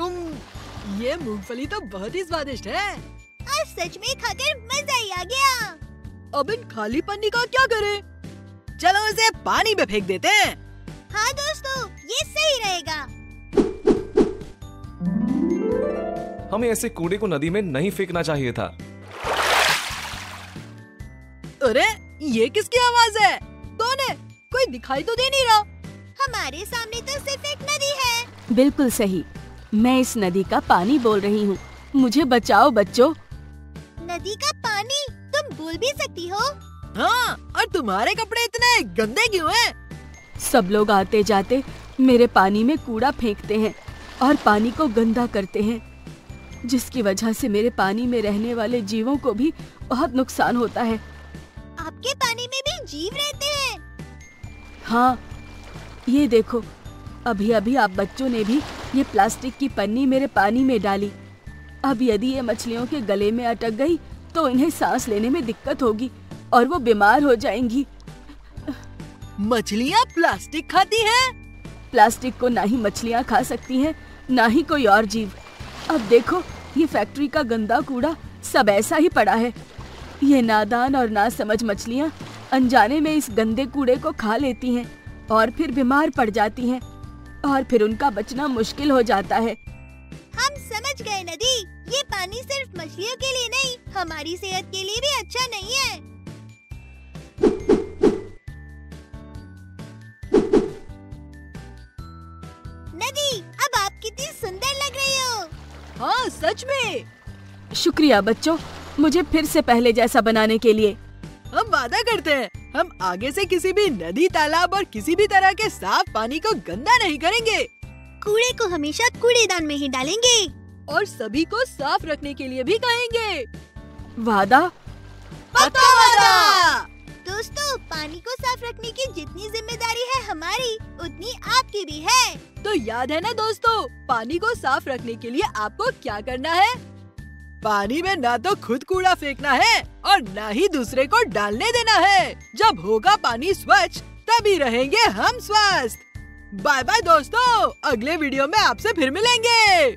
उम, ये मूंगफली तो बहुत ही स्वादिष्ट है। आज सच में खाकर मज़ा ही आ गया। अब इन खाली पन्नी का क्या करें? चलो इसे पानी में फेंक देते हैं। हाँ दोस्तों ये सही रहेगा। हमें ऐसे कूड़े को नदी में नहीं फेंकना चाहिए था। अरे ये किसकी आवाज़ है? कौन है? कोई दिखाई तो दे नहीं रहा। हमारे सामने तो सिर्फ़ एक नदी है। बिल्कुल सही। मैं इस नदी का पानी बोल रही हूँ। मुझे बचाओ बच्चों। नदी का पानी? तुम बोल भी सकती हो। हाँ और तुम्हारे कपड़े इतने गंदे क्यों हैं? सब लोग आते जाते मेरे पानी में कूड़ा फेंकते हैं और पानी को गंदा करते हैं जिसकी वजह से मेरे पानी में रहने वाले जीवों को भी बहुत नुकसान होता है। आपके पानी में भी जीव रहते हैं। हाँ ये देखो अभी अभी आप बच्चों ने भी ये प्लास्टिक की पन्नी मेरे पानी में डाली। अब यदि ये मछलियों के गले में अटक गई तो इन्हें सांस लेने में दिक्कत होगी और वो बीमार हो जाएँगी। मछलियाँ प्लास्टिक खाती हैं? प्लास्टिक को ना ही मछलियाँ खा सकती हैं ना ही कोई और जीव। अब देखो ये फैक्ट्री का गंदा कूड़ा सब ऐसा ही पड़ा है। ये नादान और ना समझ मछलियाँ अनजाने में इस गंदे कूड़े को खा लेती हैं और फिर बीमार पड़ जाती हैं। और फिर उनका बचना मुश्किल हो जाता है। हम समझ गए नदी। ये पानी सिर्फ़ मछलियों के लिए नहीं हमारी सेहत के लिए भी अच्छा नहीं है। नदी अब आप कितनी सुंदर लग रही हो। हाँ सच में। शुक्रिया बच्चों मुझे फिर से पहले जैसा बनाने के लिए। वादा करते हैं। हम आगे से किसी भी नदी तालाब और किसी भी तरह के साफ़ पानी को गंदा नहीं करेंगे। कूड़े को हमेशा कूड़ेदान में ही डालेंगे। और सभी को साफ़ रखने के लिए भी कहेंगे। वादा? पक्का वादा! दोस्तों पानी को साफ़ रखने की जितनी ज़िम्मेदारी है हमारी उतनी आपकी भी है। तो याद है ना दोस्तों पानी को साफ़ रखने के लिए आपको क्या करना है? पानी में ना तो खुद कूड़ा फेंकना है और ना ही दूसरे को डालने देना है। जब होगा पानी स्वच्छ, तभी रहेंगे हम स्वस्थ। बाय बाय दोस्तों, अगले वीडियो में आपसे फिर मिलेंगे।